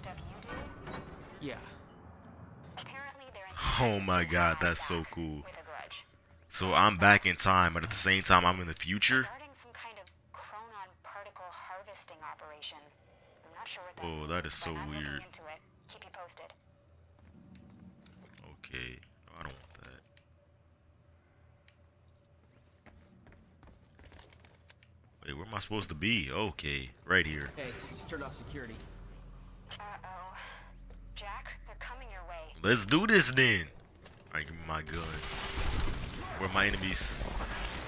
stuff you do? Yeah. Apparently they're in Oh my god, that's so cool. With a grudge. So I'm back in time, but at the same time I'm in the future. Regarding some kind of chronon particle harvesting operation. I'm not sure what that Whoa, that is so but I'm looking weird. Keep you posted. Okay, no, I don't want that. Wait, where am I supposed to be? Okay, right here. Hey, just turned off security. Uh-oh. Jack, they're coming your way. Let's do this then. Alright, give me my gun. Where are my enemies?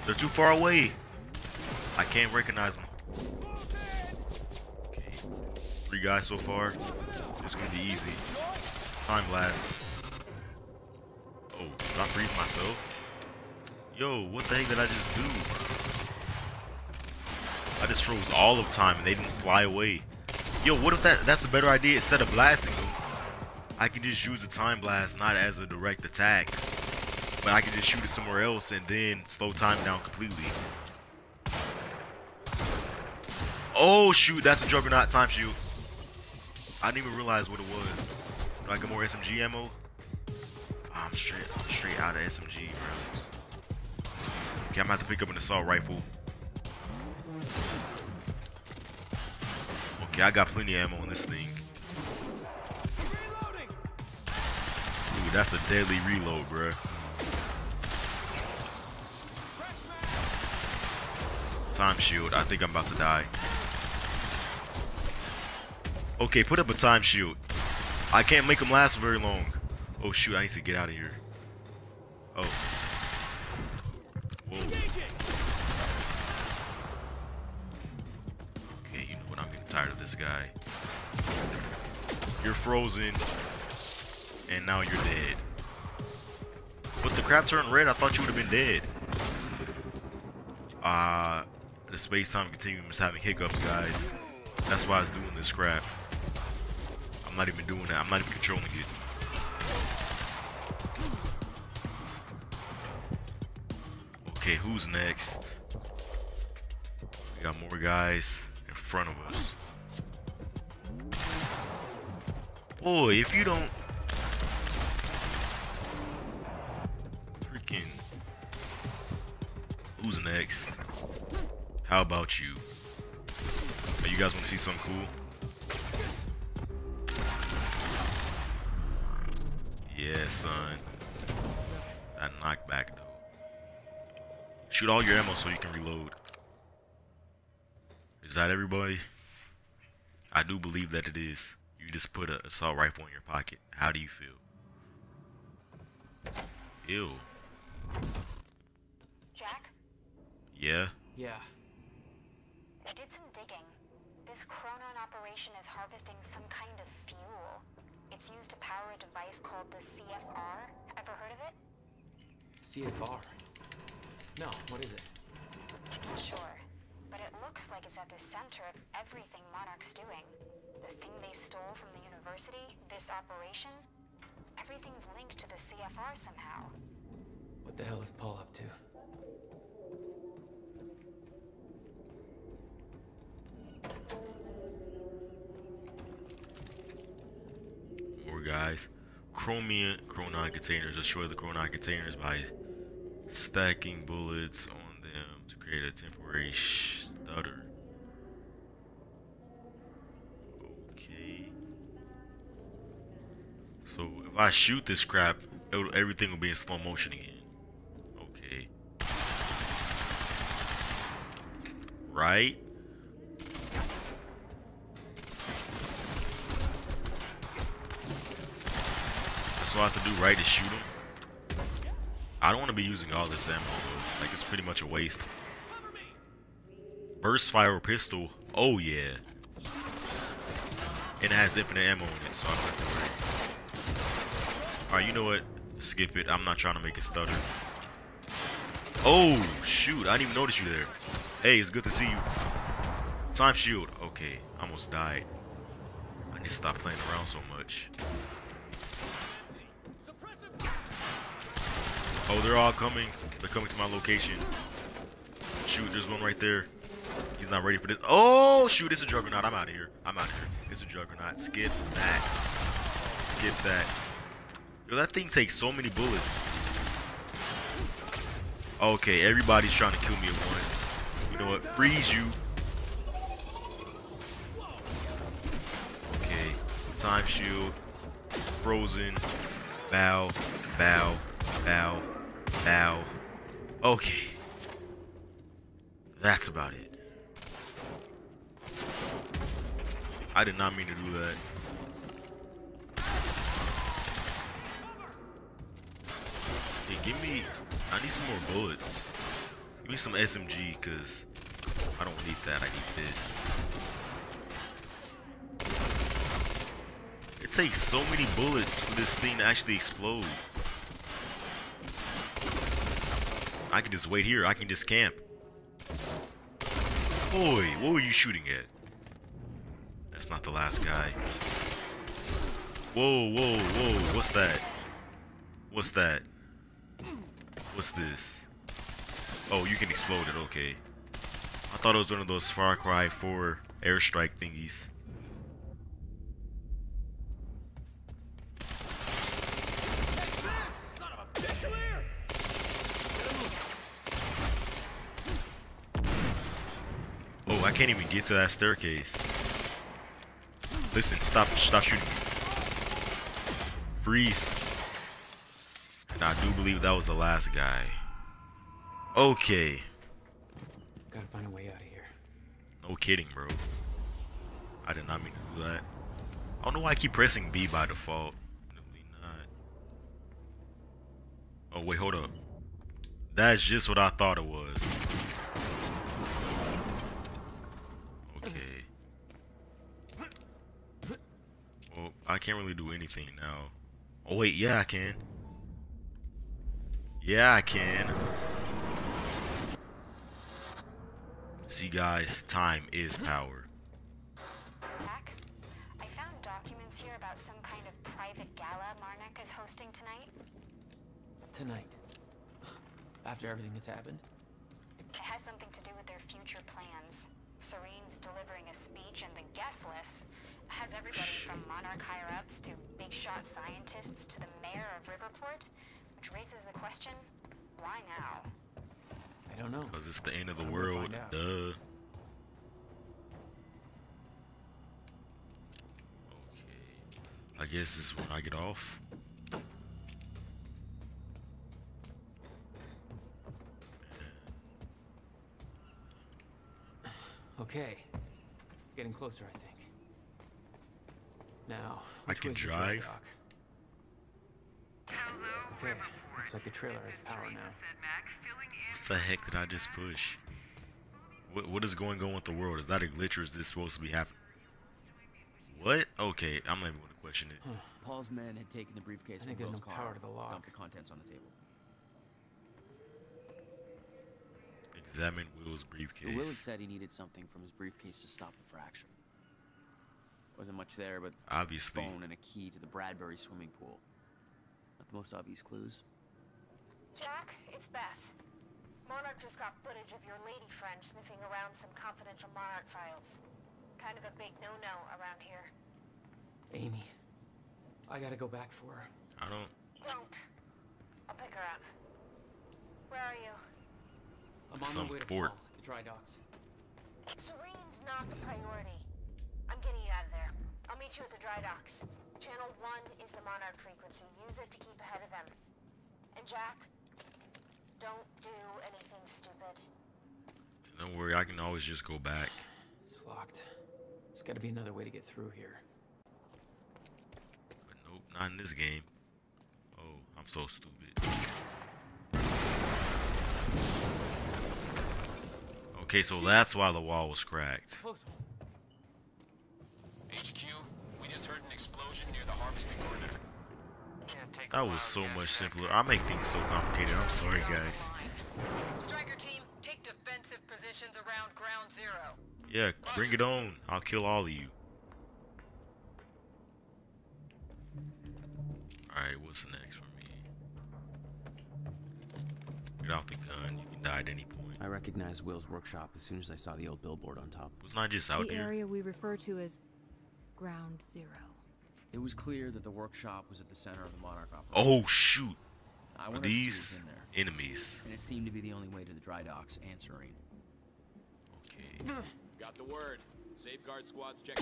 They're too far away. I can't recognize them. Okay, three guys so far. It's gonna be easy. Time blast. Oh, did I freeze myself? Yo, what the heck did I just do? Froze all of time and they didn't fly away. Yo, what if that that's a better idea instead of blasting them? I can just use a time blast not as a direct attack, but I can just shoot it somewhere else and then slow time down completely. Oh shoot, that's a juggernaut time shoot. I didn't even realize what it was. Do I get more SMG ammo? I'm straight, I'm straight out of SMG rounds. Okay, I'm gonna have to pick up an assault rifle. Okay, I got plenty of ammo on this thing. Ooh, that's a deadly reload, bro. Time shield. I think I'm about to die. Okay, put up a time shield. I can't make them last very long. Oh shoot, I need to get out of here. Oh. This guy. You're frozen. And now you're dead. But the crap turned red. I thought you would have been dead. Uh, the space-time continuum is having hiccups, guys. That's why it's doing this crap. I'm not even doing that. I'm not even controlling it. Okay, who's next? We got more guys in front of us. Boy, if you don't freaking who's next? How about you? Hey, you guys want to see something cool? Yeah, son. That knockback though. Shoot all your ammo so you can reload. Is that everybody? I do believe that it is. You just put a assault rifle in your pocket. How do you feel? Ew. Jack, Yeah? Yeah. I did some digging. This Chronon operation is harvesting some kind of fuel. It's used to power a device called the CFR. Ever heard of it? CFR. No, what is it? Not sure. But it looks like it's at the center of everything Monarch's doing. The thing they stole from the university, this operation, everything's linked to the CFR somehow. What the hell is Paul up to? More guys. Chromium Chronon containers. Destroy the Chronon containers by stacking bullets on them to create a temporary stutter. Okay. So if I shoot this crap, everything will be in slow motion again. Okay. Right? That's all I have to do, right, is shoot him. I don't want to be using all this ammo, though. Like, it's pretty much a waste. Burst fire pistol. Oh, yeah. And it has infinite ammo in it, so I don't have to worry. Alright, you know what? Skip it. I'm not trying to make it stutter. Oh, shoot. I didn't even notice you there. Hey, it's good to see you. Time shield. Okay, almost died. I need to stop playing around so much. Oh, they're all coming. They're coming to my location. Shoot, there's one right there. He's not ready for this. Oh, shoot, it's a juggernaut. I'm out of here. I'm out of here. It's a juggernaut. Skip that. Skip that. Yo, that thing takes so many bullets. Okay, everybody's trying to kill me at once. You know what? Freeze you. Okay. Time shield. Frozen. Bow. Bow. Bow. Bow. Okay. That's about it. I did not mean to do that. Give me... I need some more bullets. Give me some SMG, because I don't need that. I need this. It takes so many bullets for this thing to actually explode. I can just wait here. I can just camp. Boy, what were you shooting at? That's not the last guy. Whoa, whoa, whoa. What's that? What's that? What's this? Oh, you can explode it. Okay. I thought it was one of those Far Cry 4 airstrike thingies. Oh, I can't even get to that staircase. Listen, stop, stop shooting me. Freeze. And I do believe that was the last guy. Okay. Gotta find a way out of here. No kidding, bro. I did not mean to do that. I don't know why I keep pressing B by default. Definitely not. Oh, wait, hold up. That's just what I thought it was. Okay. Well, I can't really do anything now. Oh, wait, yeah, I can. Yeah, I can. See, guys, time is power. Back. I found documents here about some kind of private gala Monarch is hosting tonight. Tonight. After everything that's happened. It has something to do with their future plans. Serene's delivering a speech, and the guest list has everybody from Monarch higher-ups to big-shot scientists to the mayor of Riverport, which raises the question, why now? I don't know. Cause it's the end of the world. find out. Duh. Okay. I guess this is when I get off. Okay. Getting closer, I think. Now, I can way's the drive? Dry dock? Okay, looks like the trailer has power now. What the heck did I just push? What what is going on with the world? Is that a glitch or is this supposed to be happening? What? Okay, I'm not even gonna question it. Paul's men had taken the briefcase I think from Will's no car, power to the lock. dumped the contents on the table. Examine Will's briefcase. Will had said he needed something from his briefcase to stop the fracture. Wasn't much there, but Obviously. phone and a key to the Bradbury swimming pool. Not the most obvious clues. Jack, it's Beth. Monarch just got footage of your lady friend sniffing around some confidential Monarch files. Kind of a big no-no around here. Amy. I gotta go back for her. I don't Don't. I'll pick her up. Where are you? I'm on Some my way to fort. Paul at the dry docks. Serene's not the priority. I'm getting you out of there. I'll meet you at the dry docks. Channel 1 is the Monarch frequency. Use it to keep ahead of them. And Jack, don't do anything stupid. don't worry, I can always just go back. It's locked. There's gotta be another way to get through here. But nope, not in this game. Oh, I'm so stupid. Okay, so that's why the wall was cracked. Close one. HQ, we just heard an explosion near the harvesting corridor. That was so much simpler. I make things so complicated. I'm sorry, guys. Striker team, take defensive defensive positions around ground zero. Yeah, bring it on. I'll kill all of you. Alright, what's next for me? Get off the gun. You can die at any point. I recognized Will's workshop as soon as I saw the old billboard on top. Wasn't I just out the there? area we refer to as Ground Zero. It was clear that the workshop was at the center of the Monarch operation. Oh, shoot. I Are went up to see these in there, enemies? and it seemed to be the only way to the dry docks answering. Okay. Got the word. Safeguard squads check.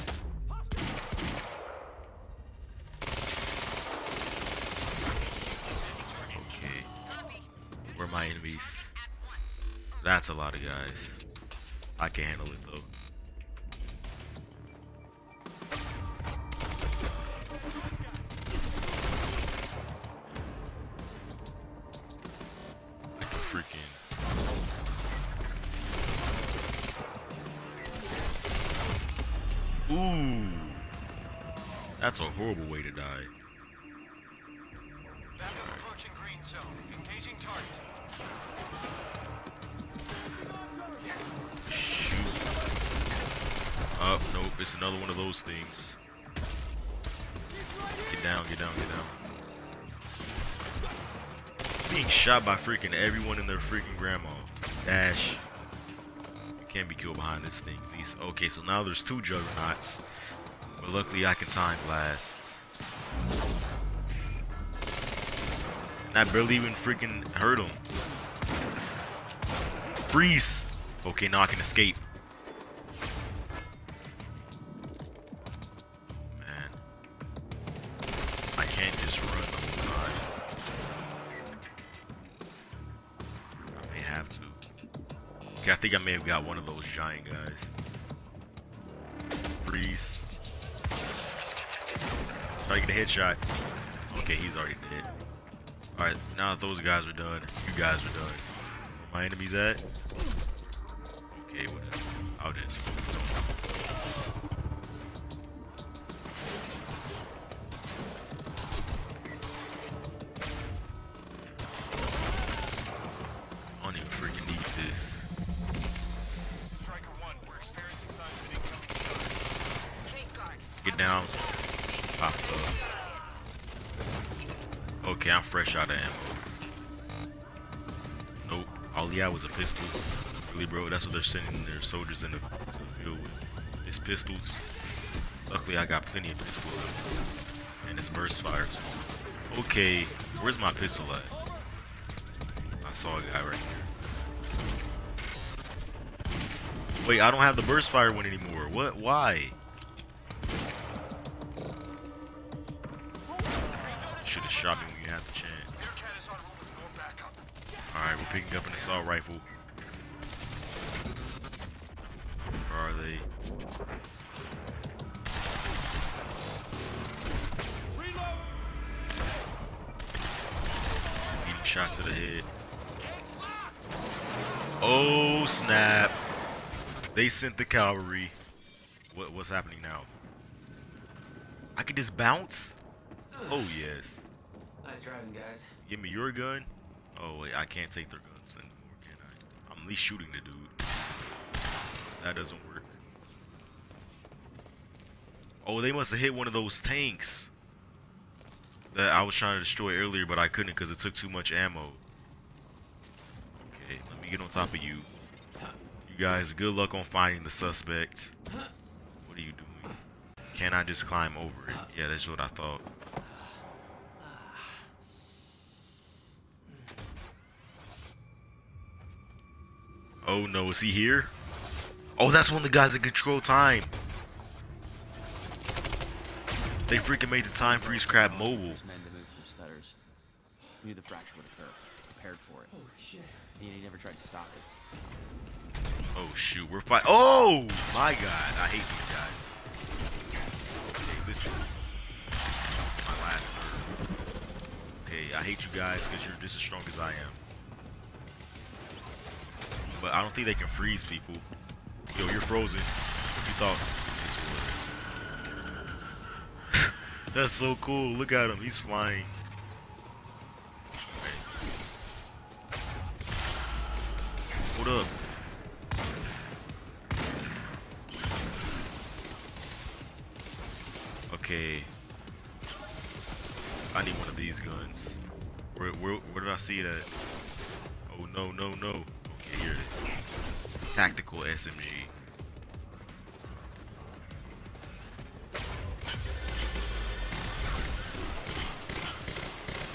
Okay. Where are my enemies? That's a lot of guys. I can handle it though. That's a horrible way to die. Backup approaching green zone. Engaging target. Up, nope, it's another one of those things. Get down, get down, get down. Being shot by freaking everyone in their freaking grandma. Dash. You can't be killed behind this thing. These okay, so now there's two juggernauts. But luckily I can time blast. And I barely even freaking hurt him. Freeze! Okay, now I can escape. Man. I can't just run the whole time. I may have to. Okay, I think I may have got one of those giant guys. Freeze. Try to get a headshot. Okay, he's already dead. Alright, now that those guys are done, you guys are done. Where my enemies at? Okay, whatever. I'll just Okay, I'm fresh out of ammo. Nope. All he had was a pistol. Really, bro, that's what they're sending their soldiers in the, to the field with. It's pistols. Luckily, I got plenty of pistol ammo. And it's burst fire. Okay, where's my pistol at? I saw a guy right here. Wait, I don't have the burst fire one anymore. What? Why? Should have shot me picking up an assault rifle. Where are they? Eating shots to the head. Oh snap! They sent the cavalry. What what's happening now? I could just bounce? Oh yes. Nice driving, guys. Give me your gun. Oh wait, I can't take their guns anymore, can I? I'm at least shooting the dude. That doesn't work. Oh, they must have hit one of those tanks that I was trying to destroy earlier, but I couldn't because it took too much ammo. Okay, let me get on top of you. You guys, good luck on finding the suspect. What are you doing? Can I just climb over it? Yeah, that's what I thought. Oh no, is he here? Oh, that's one of the guys that control time. They freaking made the time freeze crab mobile. Men to move stutters. Knew the fracture would occur. Prepared for it. Oh shit. He never tried to stop it. Oh shoot, we're fight. Oh my god, I hate these guys. Okay, listen. My last nerve. Okay, I hate you guys because you're just as strong as I am but I don't think they can freeze people. Yo, you're frozen. You thought That's so cool. Look at him. He's flying. Hold up. Okay. I need one of these guns. Where, where, where did I see that? Tactical SMG.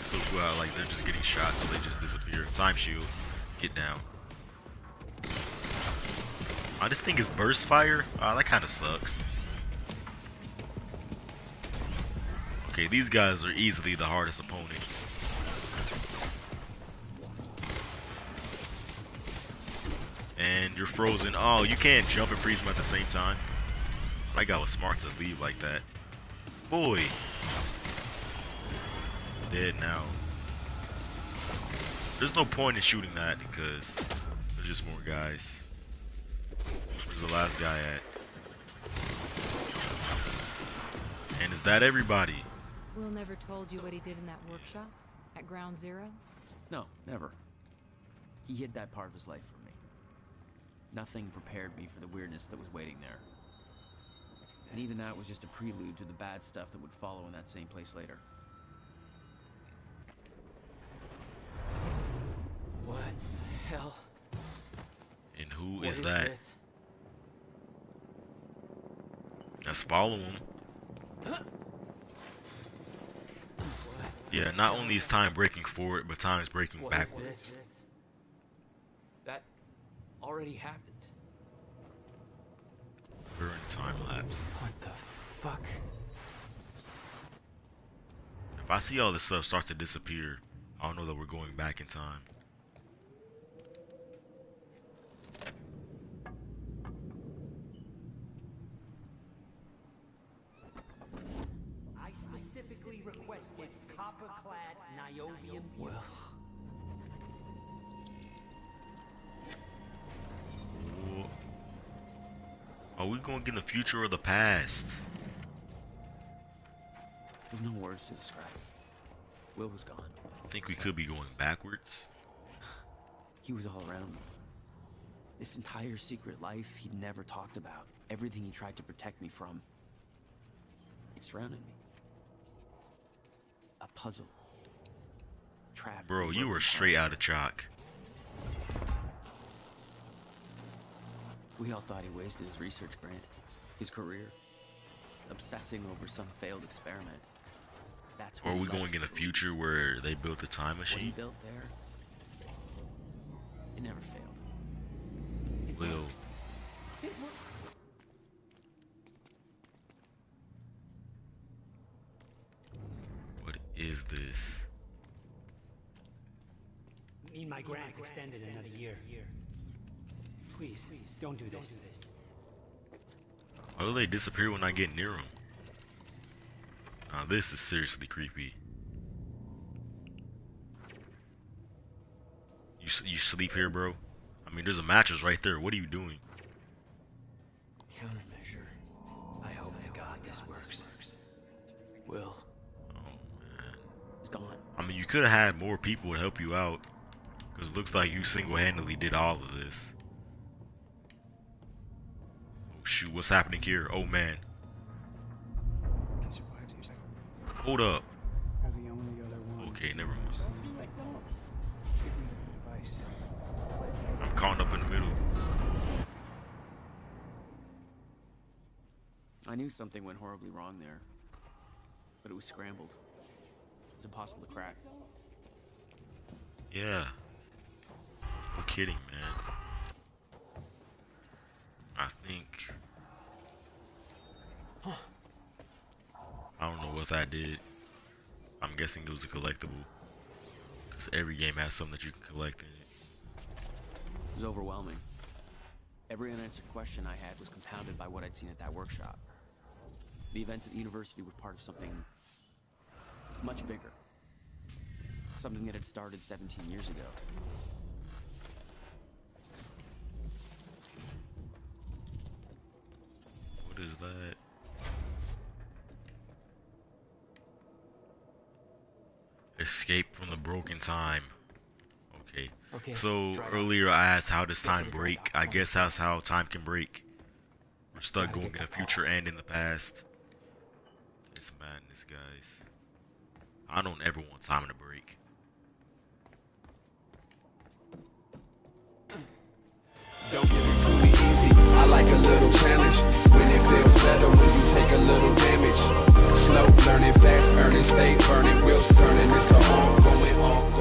So cool how, like, they're just getting shot, so they just disappear. Time shield. Get down. Oh, this thing is burst fire? Oh, that kind of sucks. Okay, these guys are easily the hardest opponents. And you're frozen. Oh, you can't jump and freeze them at the same time. My guy was smart to leave like that. Boy. Dead now. There's no point in shooting that because there's just more guys. Where's the last guy at? And is that everybody? Will never told you what he did in that workshop at Ground Zero? No, never. He hid that part of his life from me. Nothing prepared me for the weirdness that was waiting there. And even that was just a prelude to the bad stuff that would follow in that same place later. What the hell? And who is, What is that? this? Let's follow him. What? Yeah, not only is time breaking forward, but time is breaking What is backwards. this? Already happened. We're in time lapse. What the fuck? If I see all this stuff start to disappear, I'll know that we're going back in time. Going to get in the future or the past? There's no words to describe. Will was gone. I think we could be going backwards. He was all around me. This entire secret life he'd never talked about. Everything he tried to protect me from. It surrounded me. A puzzle. Trapped. Bro, you were straight out of chalk. We all thought he wasted his research grant, his career, obsessing over some failed experiment. That's Or are what we he led going in the future where they built a time What he machine? built there, it never failed. It Will. worked. It worked. What is this? Need my grant extended another year. Please, don't do this. Why do they disappear when I get near them? Now this is seriously creepy. You you sleep here, bro? I mean, there's a mattress right there. What are you doing? Countermeasure. I hope to God this works. Will. Oh man. It's gone. I mean, you could have had more people to help you out, because it looks like you single-handedly did all of this. Shoot, what's happening here? Oh man. Hold up. the only other. Okay, never mind. Give me the device. I'm caught up in the middle. I knew something went horribly wrong there, but it was scrambled. It's impossible to crack. Yeah. No kidding, man. I think. I don't know what that did. I'm guessing it was a collectible. Because every game has something that you can collect in it. It was overwhelming. Every unanswered question I had was compounded by what I'd seen at that workshop. The events at the university were part of something much bigger. Something that had started 17 years ago. Is that? Escape from the broken time. Okay. Okay, So try out. earlier I asked how does time break? I guess that's how time can break. We're stuck going in the future and in the past. It's madness, guys. I don't ever want time to break. Don't little challenge. When it feels better when you take a little damage. Slow learning, fast earning, stay burning, wheels turning. It's a on going on.